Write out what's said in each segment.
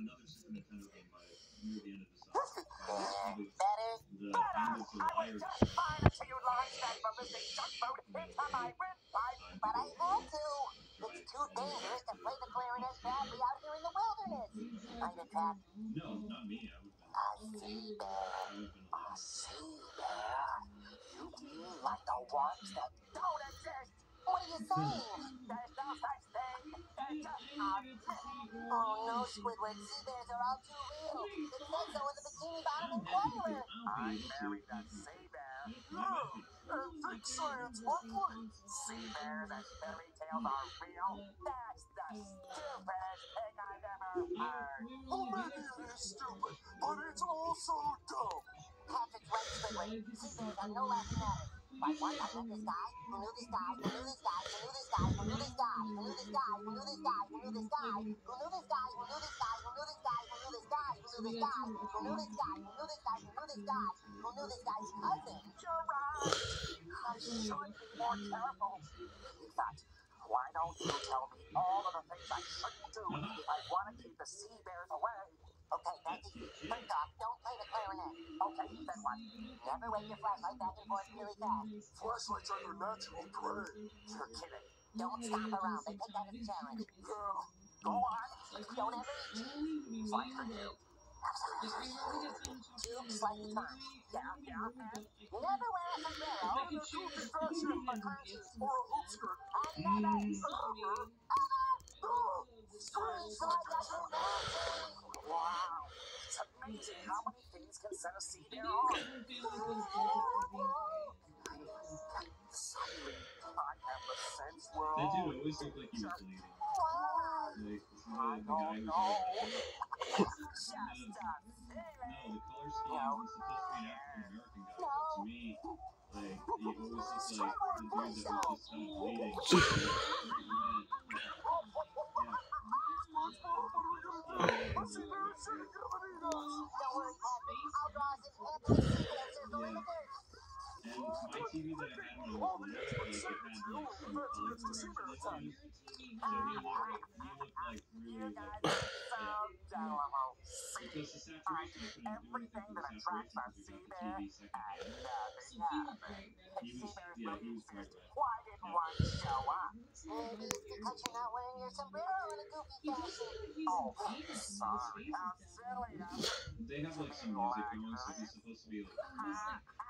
another Super Nintendo game by near the end of the summer. Uh, Better. the end I was just trying to you lines back from Mr. Tugboat anytime I went by. But I had to. It's too dangerous to play the clarinet badly out here in the wilderness. I'd attack No, not me. I would a sea bear. have. A sea bear? You mean like the ones that Don't exist. What are you saying? There's no such thing. There's just a myth. Oh no, Squidward. Sea bears are all too real. It said so in the Bikini Bottom Inquirer. I married a sea bear. Oh, Science, what Sea bears and fairy tales are real. That's the stupidest thing I've ever heard. Oh, maybe it is stupid, but it's also dumb. Patrick's right, Squidward. Sea bears are no laughing matter. Once I met this guy who knew this guy, who knew this guy, who knew this guy, who knew this guy, who knew this guy, who knew this guy, who knew this guy, who knew this guy, who knew this guy, who knew this guy, who knew this guy, who knew this guy, who knew this guy, who knew this guy, who knew this guy, who knew this guy's cousin. You're right. I should be more careful. In fact, why don't you tell me all of the things I shouldn't do if I want to keep the sea bears away? Okay, Becky. What? Never wave your flashlight back and forth really fast. Flashlights are your natural prey. You're kidding. Don't stomp around. They take that as a challenge. Yeah. Go on. Don't ever eat It's like for you. tube slightly firm. Yeah, yeah. Never wear a sombrero. I'm a goofy fashion, my glasses, or a hoop skirt. And never Ever. Oh, scream your magic. Wow. It's amazing how many can set a sea. Suddenly, I have the sense we're That all always looked like he was bleeding. Like, I the, guy who's like, just no, the color scheme was supposed to be an African American guy, but to me, like, he always looked like the dude that was just of bleeding. Don't worry, outlaws and anti-sequels is the that. So I. Why didn't one show up? Maybe it's because you're not wearing your sombrero in a goofy fashion. Oh, sorry. How silly. They have like some music going, so he's supposed to be like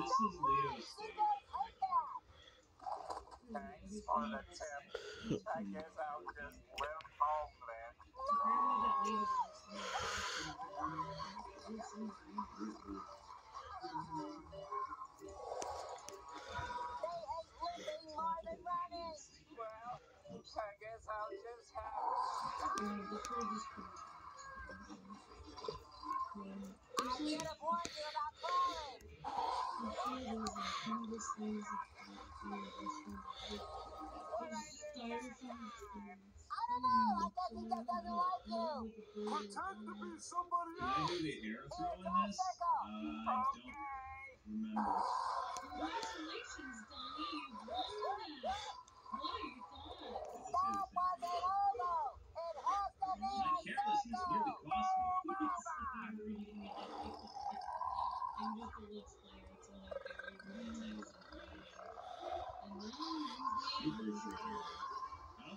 This is Leo's stage. Thanks for the tip. I guess I'll just live home then. They hate living more than running. Well, I guess I'll just have I should have warned you about falling. I don't know. I guess he just doesn't like you. Pretend to be somebody Did I else. do the hair throw in this? Uh, I don't remember. Congratulations,